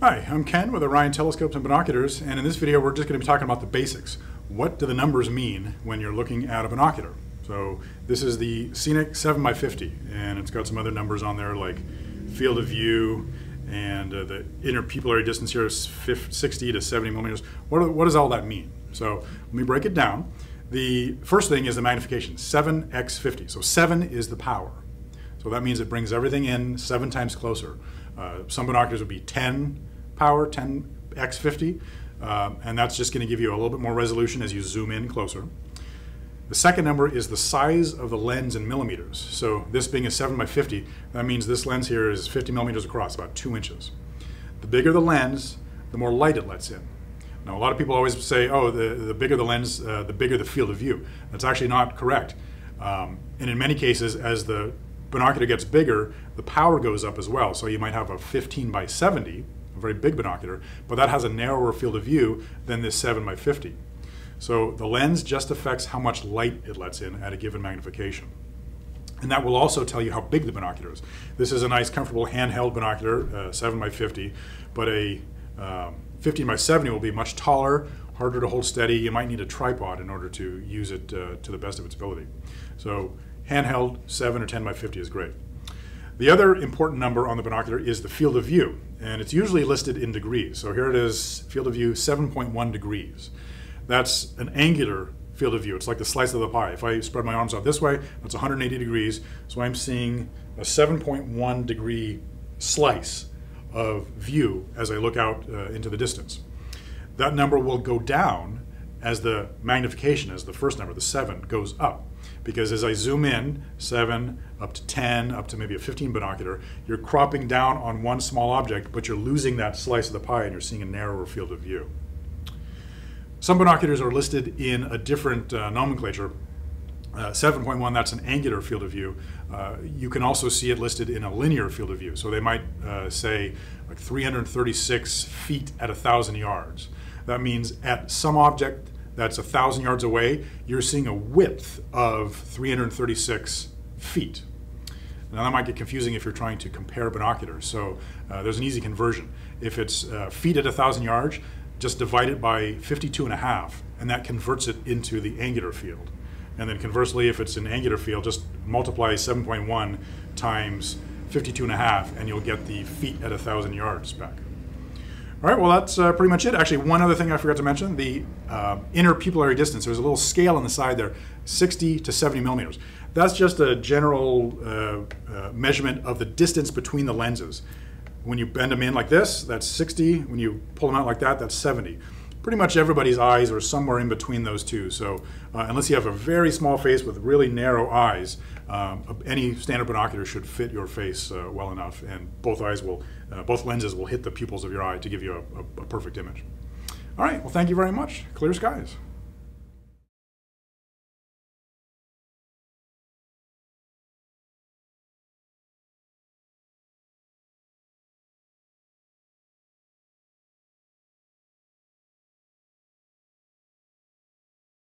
Hi, I'm Ken with Orion Telescopes and Binoculars, and in this video we're just going to be talking about the basics. What do the numbers mean when you're looking at a binocular? So this is the Scenix 7x50, and it's got some other numbers on there like field of view, and uh, the interpupillary distance here is 50, 60 to 70 millimeters. What, what does all that mean? So let me break it down. The first thing is the magnification, 7x50. So 7 is the power. So that means it brings everything in seven times closer. Uh, some binoculars would be 10 power, 10x50, um, and that's just going to give you a little bit more resolution as you zoom in closer. The second number is the size of the lens in millimeters. So this being a 7 by 50, that means this lens here is 50 millimeters across, about 2 inches. The bigger the lens, the more light it lets in. Now a lot of people always say, oh, the, the bigger the lens, uh, the bigger the field of view. That's actually not correct. Um, and in many cases, as the binocular gets bigger, the power goes up as well. So you might have a 15 by 70, a very big binocular, but that has a narrower field of view than this 7 by 50. So the lens just affects how much light it lets in at a given magnification. And that will also tell you how big the binocular is. This is a nice, comfortable handheld binocular, uh, 7 by 50, but a um, 15 by 70 will be much taller, harder to hold steady. You might need a tripod in order to use it uh, to the best of its ability. So handheld 7 or 10 by 50 is great. The other important number on the binocular is the field of view, and it's usually listed in degrees. So here it is, field of view 7.1 degrees. That's an angular field of view. It's like the slice of the pie. If I spread my arms out this way, that's 180 degrees. So I'm seeing a 7.1 degree slice of view as I look out uh, into the distance. That number will go down as the magnification, as the first number, the 7, goes up. Because as I zoom in, 7 up to 10, up to maybe a 15 binocular, you're cropping down on one small object, but you're losing that slice of the pie and you're seeing a narrower field of view. Some binoculars are listed in a different uh, nomenclature. Uh, 7.1, that's an angular field of view. Uh, you can also see it listed in a linear field of view. So they might uh, say like 336 feet at 1,000 yards. That means at some object that's a thousand yards away, you're seeing a width of 336 feet. Now that might get confusing if you're trying to compare binoculars. So uh, there's an easy conversion. If it's uh, feet at a thousand yards, just divide it by 52 and a half, and that converts it into the angular field. And then conversely, if it's an angular field, just multiply 7.1 times 52 and a half, and you'll get the feet at a thousand yards back. All right, well, that's uh, pretty much it. Actually, one other thing I forgot to mention, the uh, interpupillary distance. There's a little scale on the side there, 60 to 70 millimeters. That's just a general uh, uh, measurement of the distance between the lenses. When you bend them in like this, that's 60. When you pull them out like that, that's 70 pretty much everybody's eyes are somewhere in between those two. So uh, unless you have a very small face with really narrow eyes, um, any standard binocular should fit your face uh, well enough, and both eyes will, uh, both lenses will hit the pupils of your eye to give you a, a, a perfect image. All right, well, thank you very much. Clear skies.